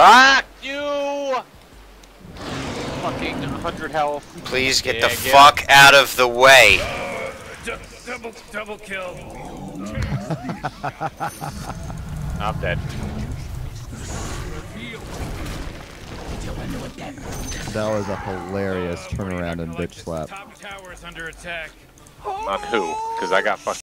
Fuck you! Fucking 100 health. Please get Yeah, the get fuck out of the way. Double, double kill. I'm dead. That was a hilarious turnaround and bitch slap. Top tower is under attack. On who? Because I got fucking